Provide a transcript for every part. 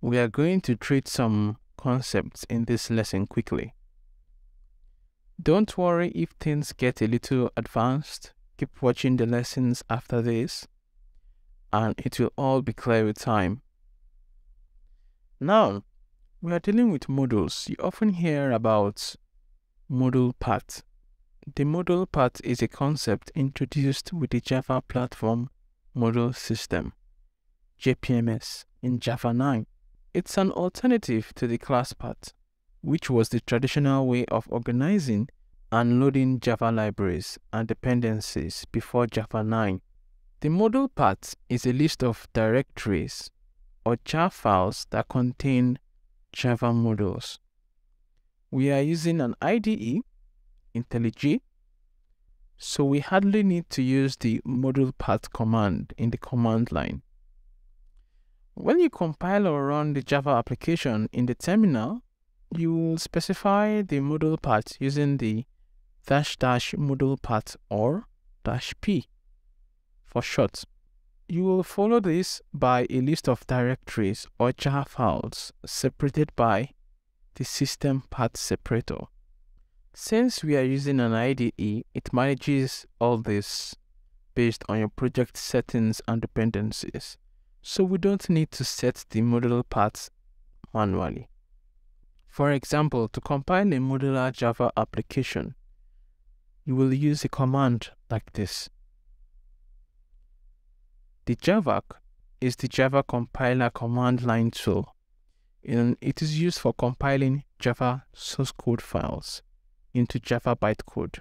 we are going to treat some concepts in this lesson quickly. Don't worry if things get a little advanced. Keep watching the lessons after this, and it will all be clear with time. Now, we are dealing with modules. You often hear about module path. The module path is a concept introduced with the Java Platform Module System, JPMS, in Java 9. It's an alternative to the class path, which was the traditional way of organizing and loading Java libraries and dependencies before Java 9. The module path is a list of directories or jar files that contain Java modules. We are using an IDE IntelliJ. So we hardly need to use the module path command in the command line. When you compile or run the Java application in the terminal, you will specify the module path using the dash dash module path or dash p for short. You will follow this by a list of directories or jar files separated by the system path separator. Since we are using an IDE, it manages all this based on your project settings and dependencies. So we don't need to set the module paths manually. For example, to compile a modular Java application, you will use a command like this. The javac is the Java compiler command line tool, and it is used for compiling Java source code files into Java bytecode.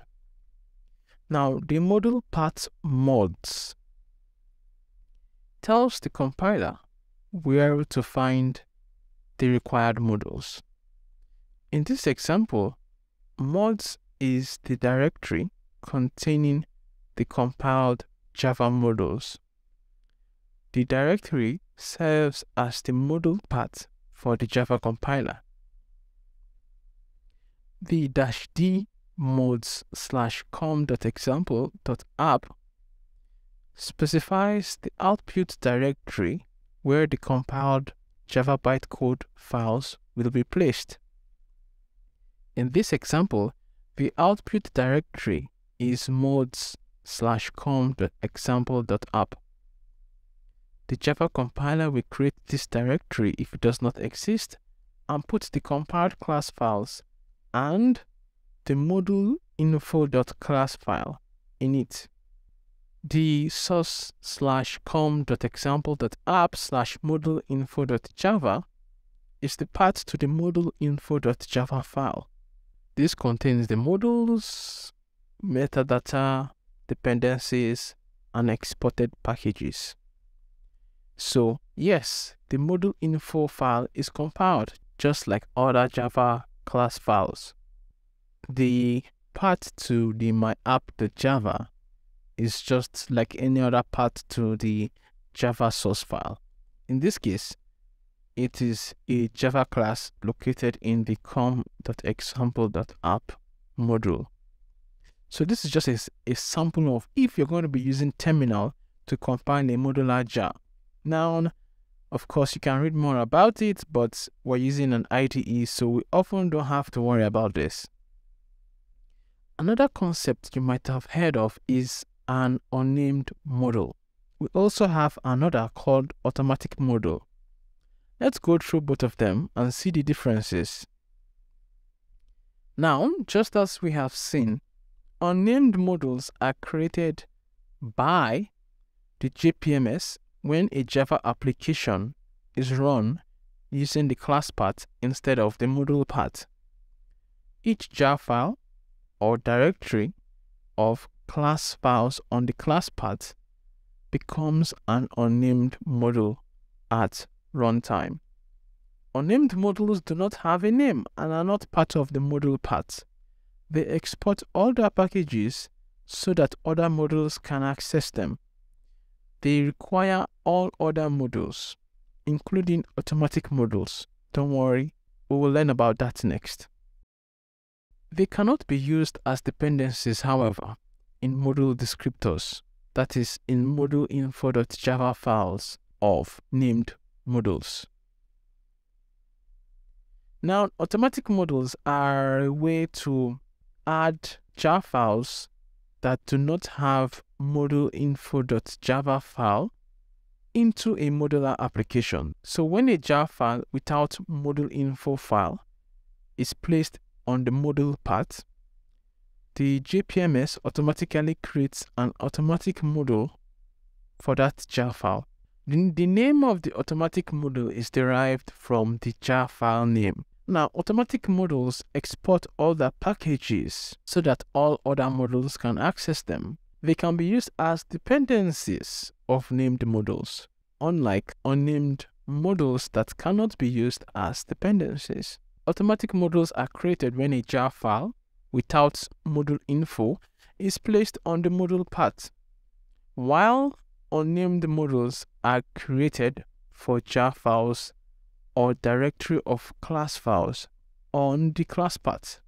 Now, the module path mods tells the compiler where to find the required modules. In this example, mods is the directory containing the compiled Java modules. The directory serves as the module path for the Java compiler the dash d mods slash com specifies the output directory where the compiled Java bytecode files will be placed. In this example, the output directory is mods slash com dot example dot app. The Java compiler will create this directory if it does not exist and put the compiled class files and the module info.class file in it. The source slash com.example.app slash module info.java is the path to the module info.java file. This contains the modules, metadata, dependencies, and exported packages. So, yes, the module info file is compiled just like other Java class files. The path to the my app.java is just like any other path to the Java source file. In this case, it is a Java class located in the com.example.app module. So this is just a, a sample of if you're going to be using terminal to compile a modular jar. Now, of course, you can read more about it, but we're using an IDE, so we often don't have to worry about this. Another concept you might have heard of is an unnamed module. We also have another called automatic module. Let's go through both of them and see the differences. Now, just as we have seen, unnamed modules are created by the JPMS when a Java application is run using the class path instead of the module path. Each jar file or directory of class files on the class path becomes an unnamed module at runtime. Unnamed modules do not have a name and are not part of the module path. They export all their packages so that other modules can access them. They require all other modules, including automatic modules. Don't worry, we will learn about that next. They cannot be used as dependencies, however, in module descriptors, that is, in module info.java files of named modules. Now, automatic modules are a way to add jar files that do not have module info.java file into a modular application. So when a jar file without module info file is placed on the module path, the JPMS automatically creates an automatic module for that jar file. The, the name of the automatic module is derived from the jar file name. Now, automatic modules export all the packages so that all other modules can access them. They can be used as dependencies of named modules, unlike unnamed modules that cannot be used as dependencies. Automatic modules are created when a jar file without module info is placed on the module path, while unnamed modules are created for jar files or directory of class files on the class path.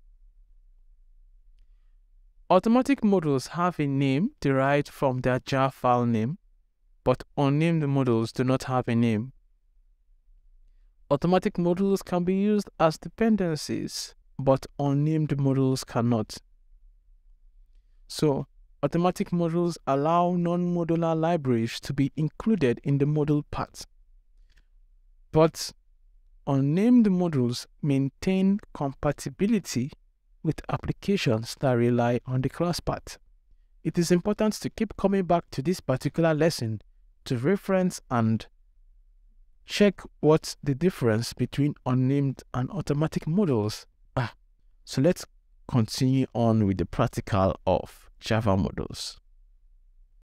Automatic modules have a name derived from their jar file name, but unnamed modules do not have a name. Automatic modules can be used as dependencies, but unnamed modules cannot. So, automatic modules allow non-modular libraries to be included in the module part. But unnamed modules maintain compatibility with applications that rely on the class part. It is important to keep coming back to this particular lesson to reference and check what's the difference between unnamed and automatic modules. So let's continue on with the practical of Java modules.